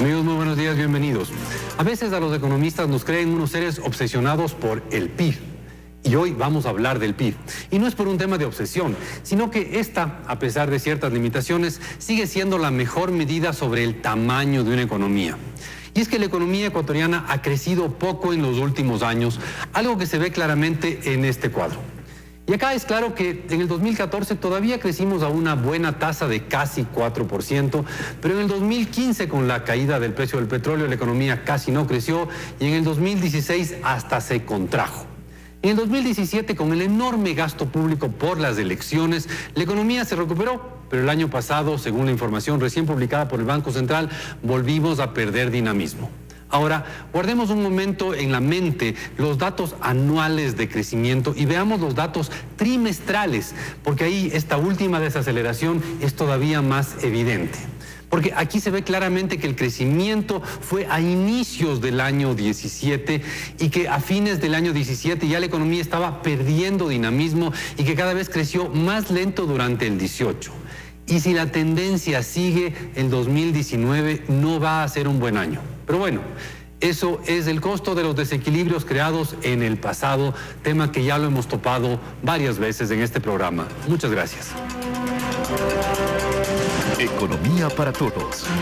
Amigos, muy buenos días, bienvenidos. A veces a los economistas nos creen unos seres obsesionados por el PIB. Y hoy vamos a hablar del PIB. Y no es por un tema de obsesión, sino que esta, a pesar de ciertas limitaciones, sigue siendo la mejor medida sobre el tamaño de una economía. Y es que la economía ecuatoriana ha crecido poco en los últimos años, algo que se ve claramente en este cuadro. Y acá es claro que en el 2014 todavía crecimos a una buena tasa de casi 4%, pero en el 2015 con la caída del precio del petróleo la economía casi no creció y en el 2016 hasta se contrajo. En el 2017, con el enorme gasto público por las elecciones, la economía se recuperó, pero el año pasado, según la información recién publicada por el Banco Central, volvimos a perder dinamismo. Ahora, guardemos un momento en la mente los datos anuales de crecimiento y veamos los datos trimestrales, porque ahí esta última desaceleración es todavía más evidente. Porque aquí se ve claramente que el crecimiento fue a inicios del año 17 y que a fines del año 17 ya la economía estaba perdiendo dinamismo y que cada vez creció más lento durante el 18. Y si la tendencia sigue, el 2019 no va a ser un buen año. Pero bueno, eso es el costo de los desequilibrios creados en el pasado, tema que ya lo hemos topado varias veces en este programa. Muchas gracias. Economía para todos.